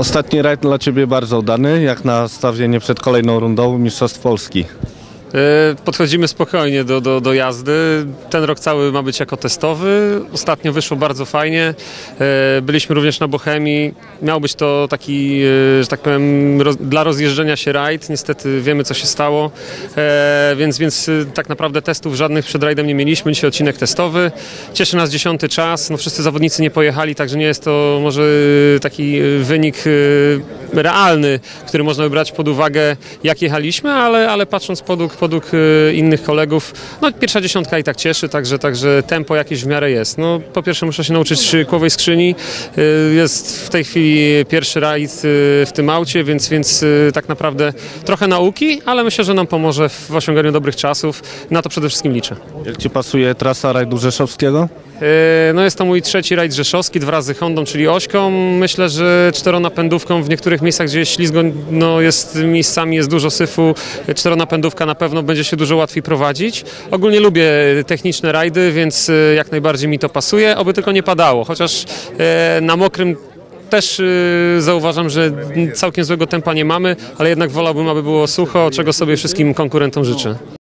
Ostatni rajd dla Ciebie bardzo udany, jak na stawienie przed kolejną rundą Mistrzostw Polski. E, Podchodzimy spokojnie do, do, do jazdy. Ten rok cały ma być jako testowy. Ostatnio wyszło bardzo fajnie. E, Byliśmy również na Bochemii. Miał być to taki, e, że tak powiem, roz, dla rozjeżdżenia się rajd. Niestety wiemy, co się stało, więc, więc tak naprawdę testów żadnych przed rajdem nie mieliśmy. Dzisiaj odcinek testowy. Cieszy nas dziesiąty czas. No, wszyscy zawodnicy nie pojechali, także nie jest to może taki wynik realny, który można by brać pod uwagę, jak jechaliśmy, ale, ale patrząc podług, podług e, innych kolegów, no pierwsza dziesiątka i tak cieszy, także, także tempo jakieś w miarę jest. No, po pierwsze muszę się nauczyć kłowej skrzyni. E, Jest w tej chwili pierwszy rajd e, w tym aucie, więc, więc tak naprawdę trochę nauki, ale myślę, że nam pomoże w osiąganiu dobrych czasów. Na to przede wszystkim liczę. Jak Ci pasuje trasa rajdu rzeszowskiego? No jest to mój trzeci rajd rzeszowski, dwa razy Hondą, czyli ośką. Myślę, że czteronapędówką w niektórych miejscach, gdzie jest ślizgo, no jest miejscami jest dużo syfu. Czteronapędówka na pewno będzie się dużo łatwiej prowadzić. Ogólnie lubię techniczne rajdy, więc e, jak najbardziej mi to pasuje, oby tylko nie padało. Chociaż e, na mokrym też y, zauważam, że całkiem złego tempa nie mamy, ale jednak wolałbym, aby było sucho, czego sobie wszystkim konkurentom życzę.